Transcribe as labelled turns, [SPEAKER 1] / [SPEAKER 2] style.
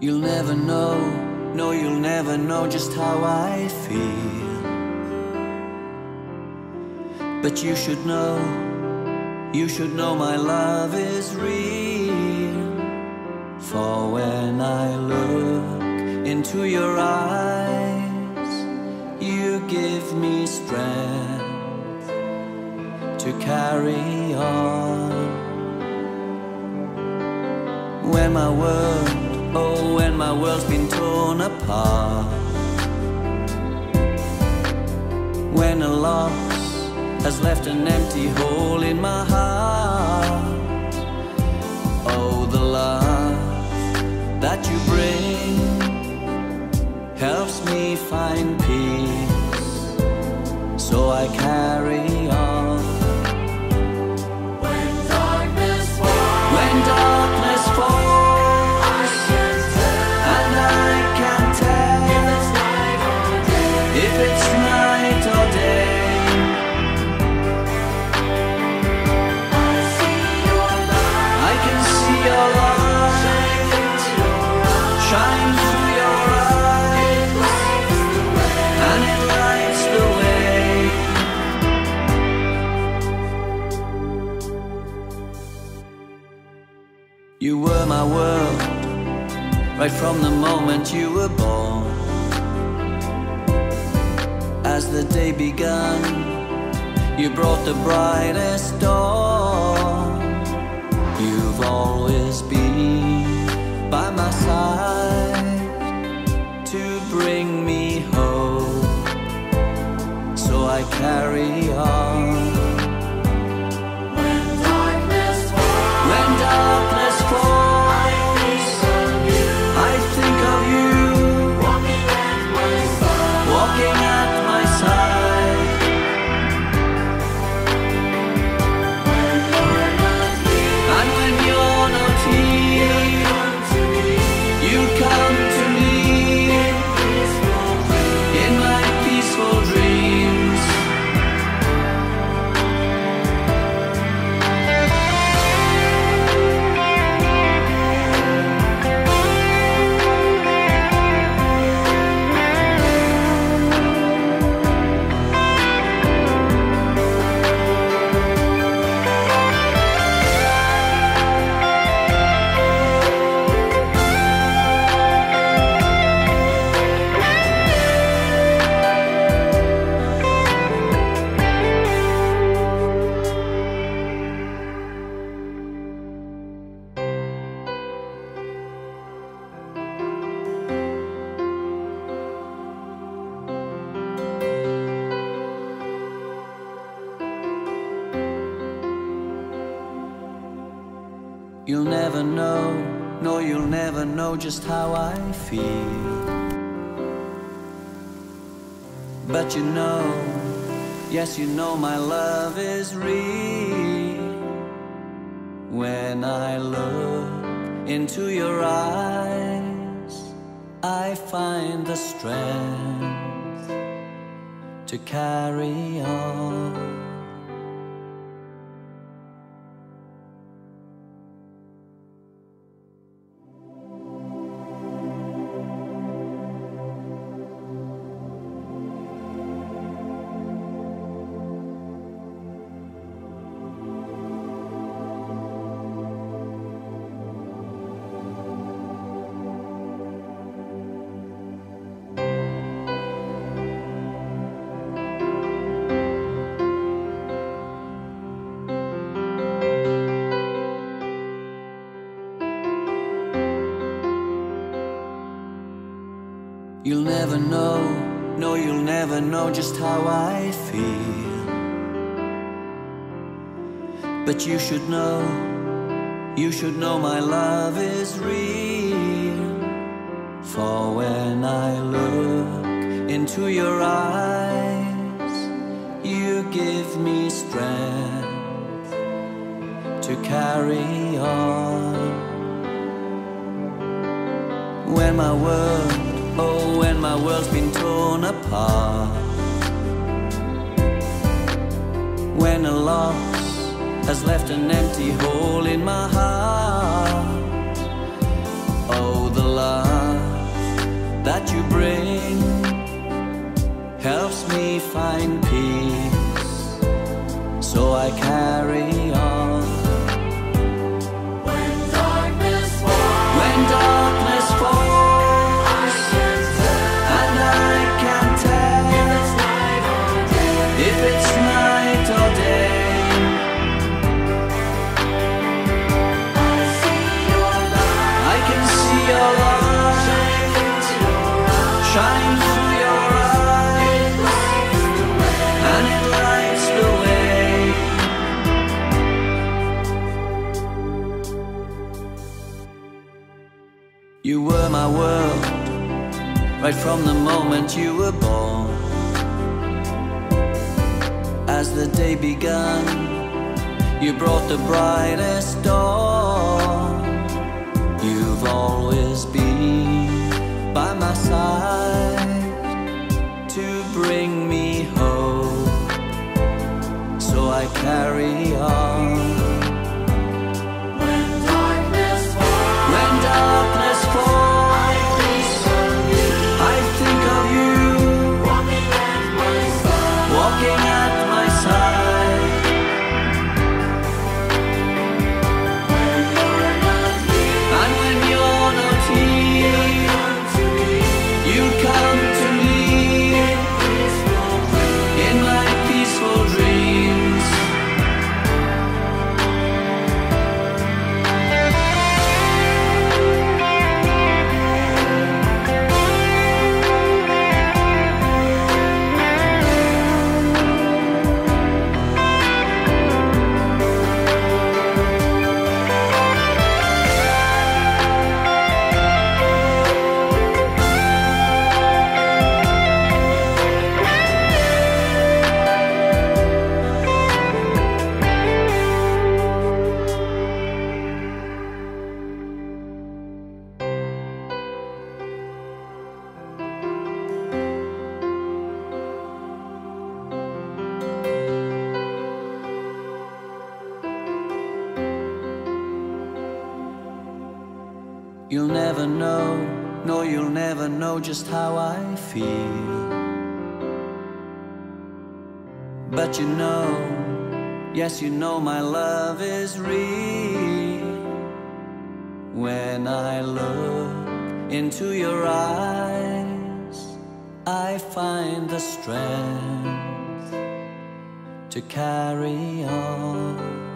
[SPEAKER 1] You'll never know, no, you'll never know just how I feel. But you should know, you should know my love is real. For when I look into your eyes, you give me strength to carry on. When my world, oh, when my world's been torn apart. When a loss has left an empty hole in my heart. Oh, the love that you bring helps me find peace. So I carry world right from the moment you were born. As the day began, you brought the brightest dawn. You've always been by my side to bring me hope. So I carry on. Never know, no, you'll never know just how I feel. But you know, yes, you know my love is real. When I look into your eyes, I find the strength to carry on. Never know, no, you'll never know just how I feel. But you should know, you should know my love is real. For when I look into your eyes, you give me strength to carry on. When my world, oh, when my world's been torn apart. When a loss has left an empty hole in my heart. Oh, the love that you bring helps me find peace. So I carry You were my world right from the moment you were born. As the day began, you brought the brightest dawn. You've always been You'll never know, no, you'll never know just how I feel. But you know, yes, you know my love is real. When I look into your eyes, I find the strength to carry on.